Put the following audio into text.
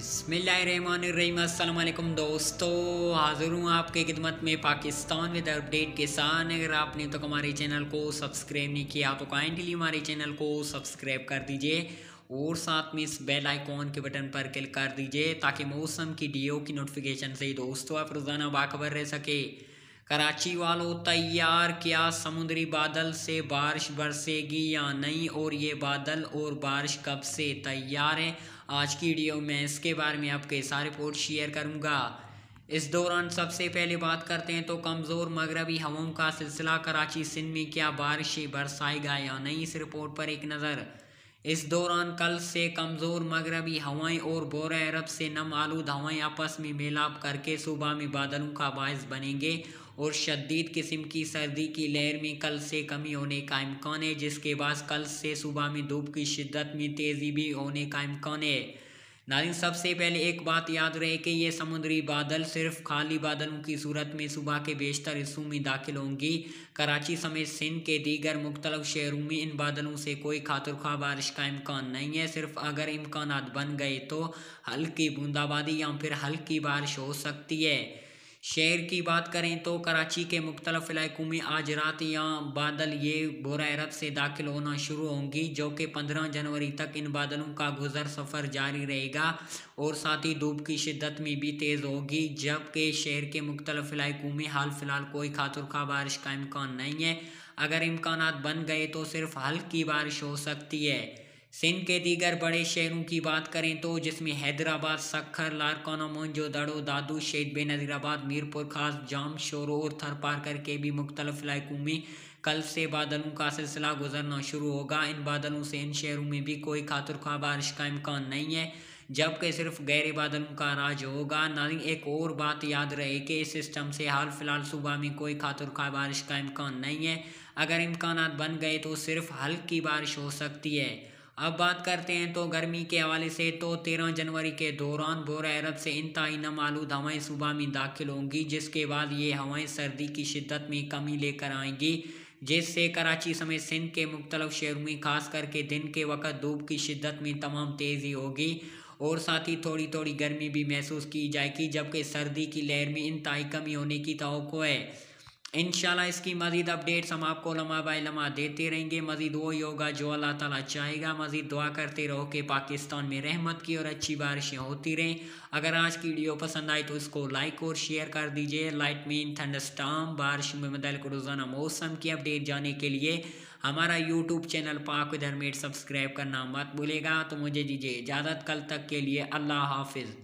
बिस्मिल्लाहिर्रहमानिर्रहीम दोस्तों, हाजिर हूँ आपके खिदमत में पाकिस्तान विद अपडेट के साथ। अगर आपने तो हमारे चैनल को सब्सक्राइब नहीं किया तो काइंडली हमारे चैनल को सब्सक्राइब कर दीजिए और साथ में इस बेल आइकॉन के बटन पर क्लिक कर दीजिए ताकि मौसम की डीओ की नोटिफिकेशन से दोस्तों आप रोज़ाना बाखबर रह सके। कराची वालों, तैयार, क्या समुद्री बादल से बारिश बरसेगी या नहीं? और ये बादल और बारिश कब से तैयार है? आज की वीडियो में इसके बारे में आपके सारे रिपोर्ट शेयर करूँगा। इस दौरान सबसे पहले बात करते हैं तो कमज़ोर मगरबी हवाओं का सिलसिला, कराची, सिंध में क्या बारिश बरसाएगा या नहीं, इस रिपोर्ट पर एक नज़र। इस दौरान कल से कमज़ोर मगरबी हवाएँ और बोर अरब से नम आलूद हवाएँ आपस में मेलाप करके सुबह में बादलों का बायस बनेंगे और शदीद किस्म की सर्दी की लहर में कल से कमी होने का इम्कान है, जिसके बाद कल से सुबह में धूप की शिद्दत में तेज़ी भी होने का इम्कान है? नारिन सबसे पहले एक बात याद रहे कि ये समुद्री बादल सिर्फ़ खाली बादलों की सूरत में सुबह के बेशतर हिस्सों में दाखिल होंगी। कराची समेत सिंध के दीगर मुख्तलिफ़ शहरों में इन बादलों से कोई खातरखा बारिश का इम्कान नहीं है। सिर्फ़ अगर इम्कान बन गए तो हल्की बूंदाबादी या फिर हल्की बारिश हो सकती है। शहर की बात करें तो कराची के मुख्तलिफ़ इलाकों में आज रात या बादल ये बोरा अरब से दाखिल होना शुरू होंगी, जो कि पंद्रह जनवरी तक इन बादलों का गुजर सफ़र जारी रहेगा और साथ ही धूप की शिद्दत में भी तेज़ होगी, जबकि शहर के मुख्तलिफ़ इलाकों में हाल फ़िलहाल कोई खातरखा बारिश का इम्कान नहीं है। अगर इम्कान बन गए तो सिर्फ़ हल्की बारिश हो सकती है। सिंध के दीगर बड़े शहरों की बात करें तो जिसमें हैदराबाद, सखर, लारकाना मोन्जो दड़ो, दादू शहीद बेनज़ीराबाद मीरपुर, खास, जाम, शोरो और थरपारकर के भी मुख्तलिफ़ इलाकों में कल से बादलों का सिलसिला गुजरना शुरू होगा। इन बादलों से इन शहरों में भी कोई खातरखा बारिश का इम्कान नहीं है, जबकि सिर्फ़ गहरे बादलों का राज होगा। नारी एक और बात याद रहे कि इस सिस्टम से हाल फ़िलहाल सुबह में कोई खातरखा बारिश का इम्कान नहीं है। अगर इम्कान बन गए तो सिर्फ़ हल्की बारिश हो सकती है। अब बात करते हैं तो गर्मी के हवाले से तो तेरह जनवरी के दौरान बोर अरब से इंतई नम आलूद हवाएँ सुबह में दाखिल होंगी, जिसके बाद ये हवाएँ सर्दी की शिद्दत में कमी लेकर आएँगी। जिससे कराची समेत सिंध के मुख्तलिफ़ शहरों में, खास करके दिन के वक्त धूप की शिद्दत में तमाम तेज़ी होगी और साथ ही थोड़ी थोड़ी गर्मी भी महसूस की जाएगी, जबकि सर्दी की लहर में इंतई कमी होने की तो है। इनशाला इसकी मज़ीद अपडेट्स हम आपको लम्हा बाई लम्हा देते रहेंगे। मज़ीद वही होगा जो अल्लाह ताला चाहेगा। मज़ीद दुआ करते रहो कि पाकिस्तान में रहमत की और अच्छी बारिशें होती रहें। अगर आज की वीडियो पसंद आई तो इसको लाइक और शेयर कर दीजिए। लाइट मीन थंडस्टाम बारिश में मदल को रोज़ाना मौसम की अपडेट जाने के लिए हमारा यूट्यूब चैनल पाक धर्मेट सब्सक्राइब करना मत भूलेगा। तो मुझे दीजिए इजाज़त। कल तक के लिए अल्लाह हाफिज़।